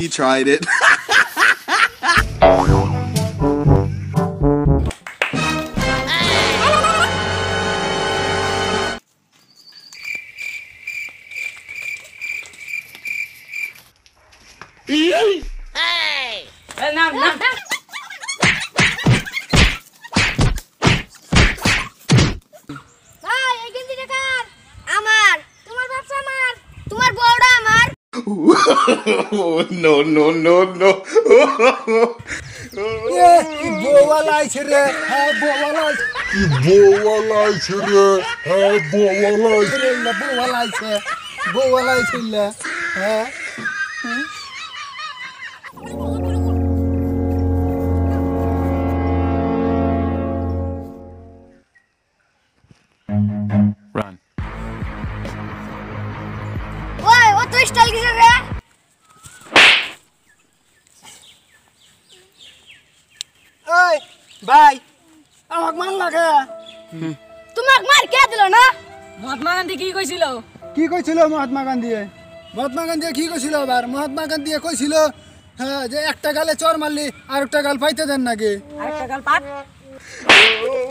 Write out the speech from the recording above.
He tried it. hey! hey. no, no, no, no. yeah, Ibowa light here. Ibowa light. Ibowa light here. Ibowa light. Ibowa light here. Ibowa light here. Huh? Run. Style কিসের রে ওই ভাই আমাক মান লাগে তোমাক মার কে দিল না মহাত্মা গান্ধী কি কইছিল কি কইছিল মহাত্মা গান্ধীয়ে মহাত্মা গান্ধী কি কইছিল আবার মহাত্মা গান্ধী কইছিল হ্যাঁ যে একটা গালে চর মারলি আর একটা গাল পাইতে দেন নাকি? আরেকটা গাল পাট